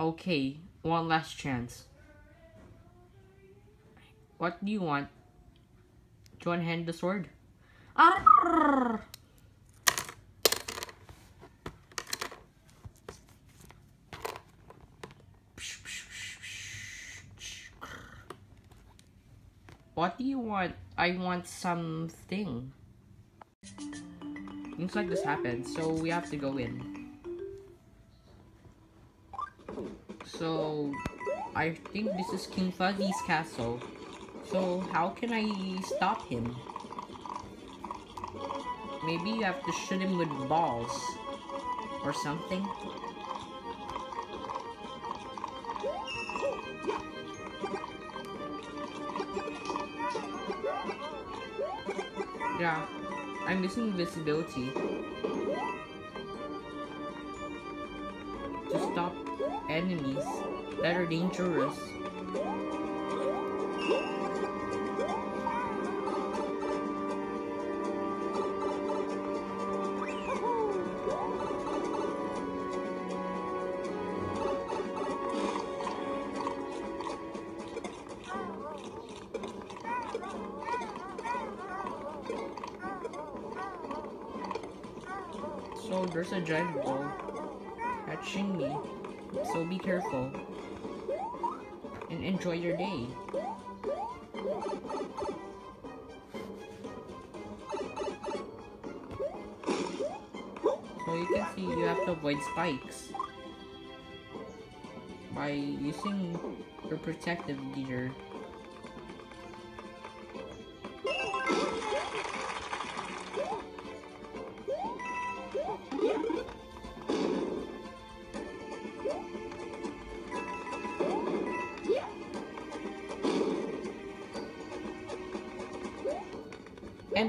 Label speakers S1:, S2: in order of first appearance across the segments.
S1: Okay, one last chance. What do you want? Do you want to hand the sword? What do you want? I want something. Looks like this happened, so we have to go in. So, I think this is King Fuzzy's castle. So, how can I stop him? Maybe you have to shoot him with balls. Or something. Yeah, I'm missing visibility. To stop enemies that are dangerous. So there's a giant ball catching me. So be careful. And enjoy your day. So you can see you have to avoid spikes. By using your protective gear.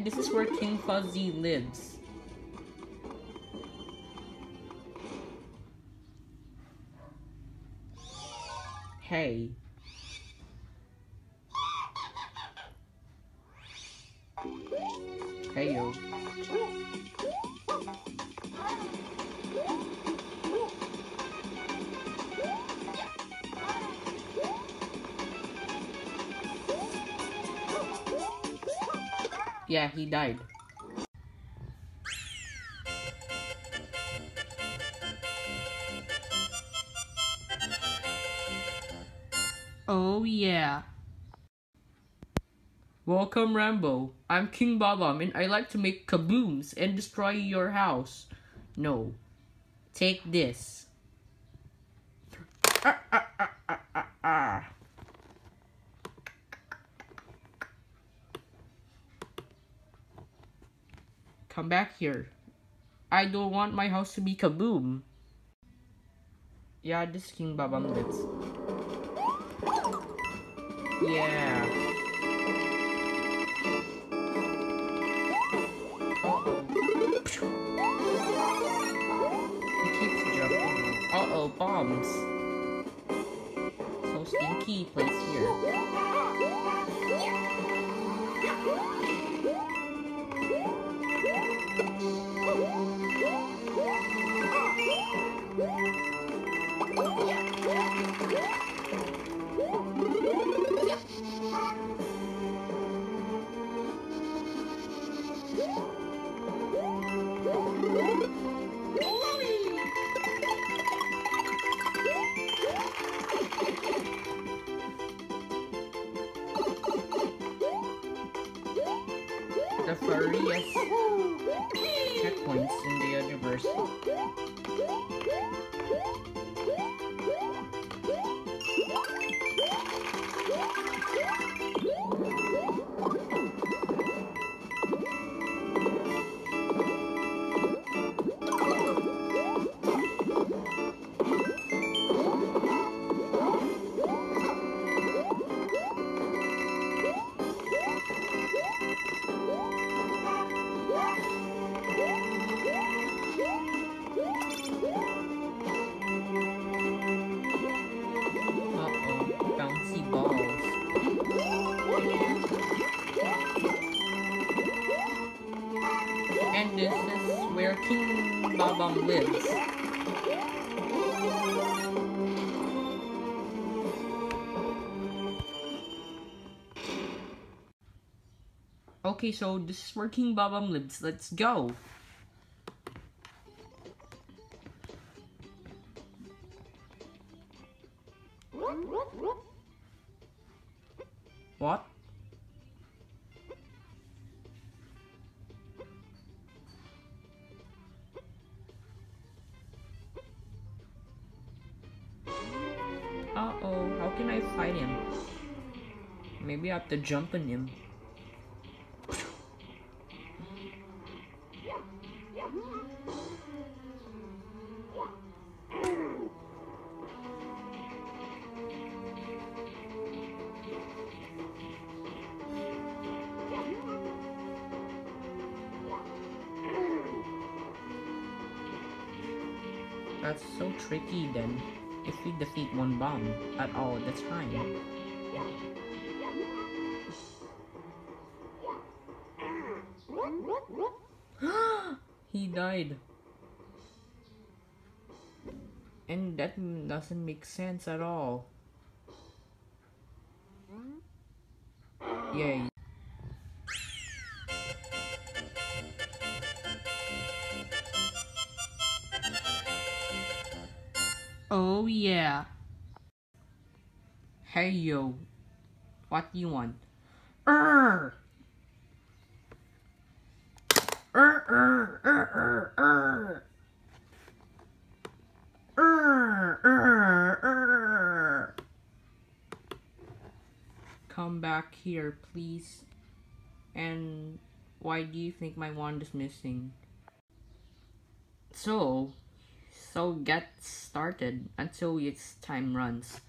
S1: And this is where King Fuzzy lives. Hey. Hey Yeah, he died. Oh yeah. Welcome Rambo. I'm King Bob-omb and I like to make kabooms and destroy your house. No. Take this. Ah, ah, ah, ah, ah, ah. Come back here. I don't want my house to be kaboom. Yeah, this is King Bob-omb lives. Yeah. He keeps jumping. Uh-oh, bombs. So stinky place here. The furriest checkpoints in the universe. lives. Okay, so this is where King Bob-omb lives. Let's go. Can I fight him? Maybe I have to jump on him. That's so tricky then. If we defeat one bomb at all at the time. he died. And that doesn't make sense at all. Yay. Oh yeah. Hey yo. What do you want? Err! Err, err, err, err, err. Err. Come back here, please. And why do you think my wand is missing? So, so get started until its time runs.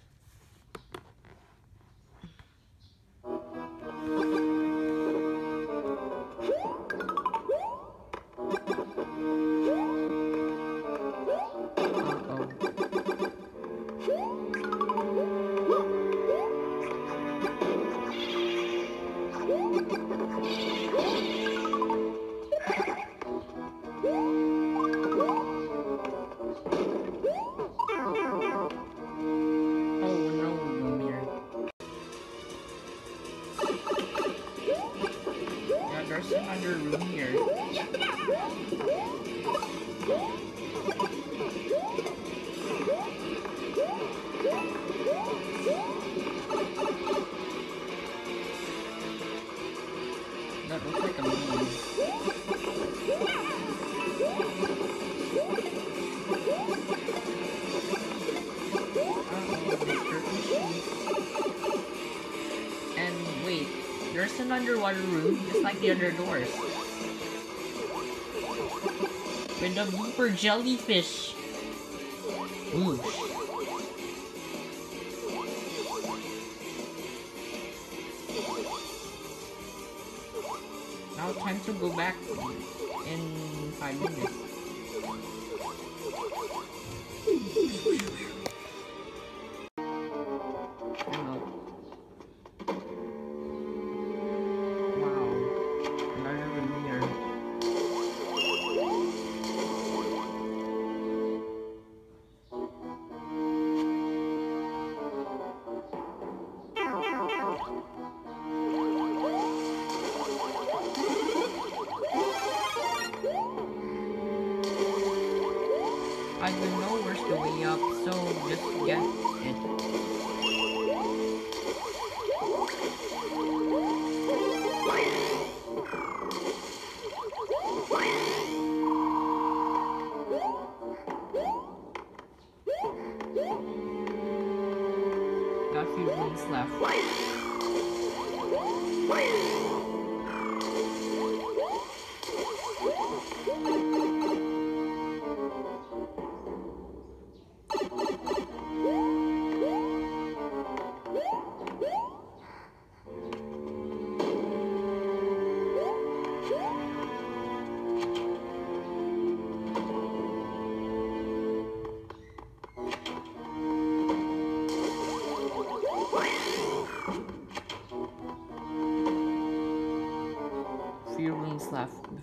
S1: Underwater room just like the under doors. With a blooper jellyfish. Ooh. Now time to go back in five minutes.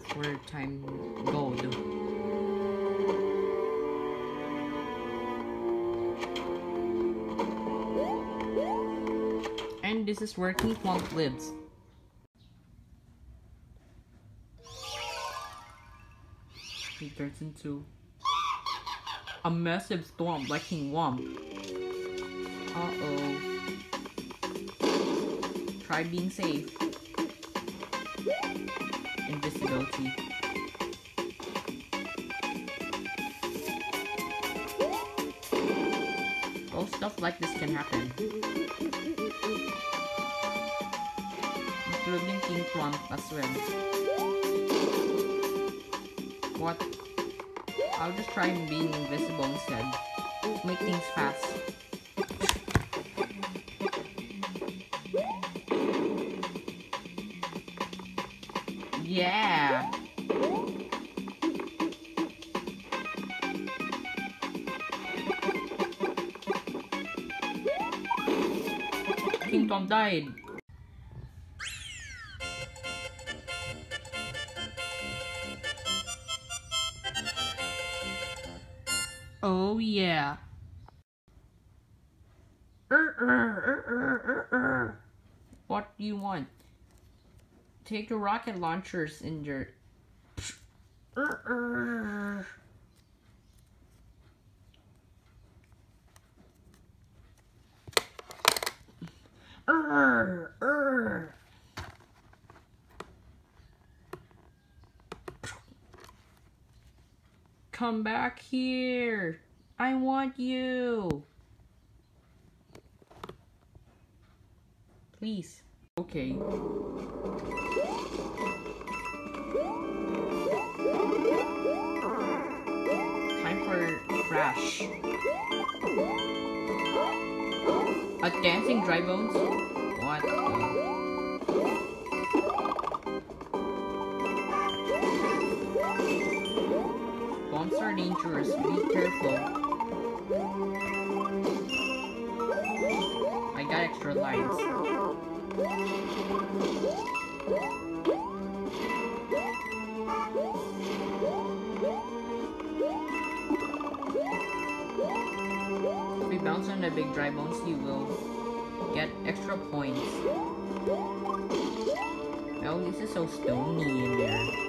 S1: quarter time gold. And this is where King Plunk lives. He turns into a massive storm like King Womp. Uh-oh. Try being safe. Oh, stuff like this can happen. Including King Swamp as well. What? I'll just try being invisible instead. Make things fast. Yeah! King Thwomp died. Oh yeah. Er, er, er, what do you want? Take the rocket launchers in your. Come back here. I want you. Please. Okay. Crash. A dancing dry bones? What the? Bombs are dangerous. Be careful. I got extra lives. On the big dry bones, you will get extra points. Oh, this is so stony in there.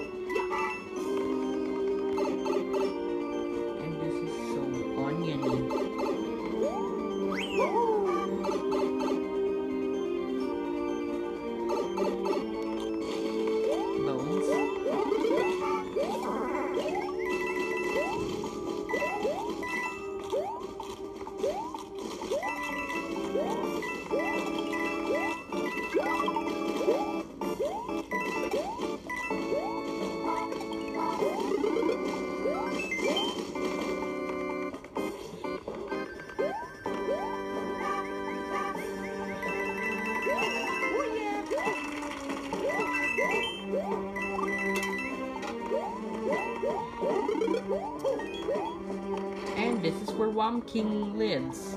S1: Lives.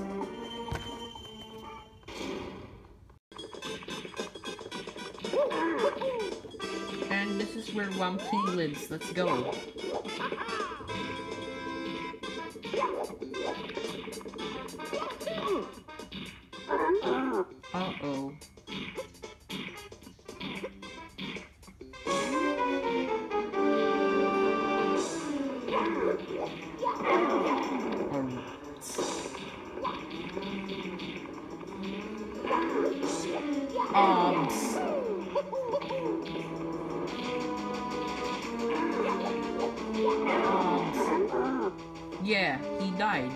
S1: And this is where Whomp King lives. Let's go. Yeah, he died.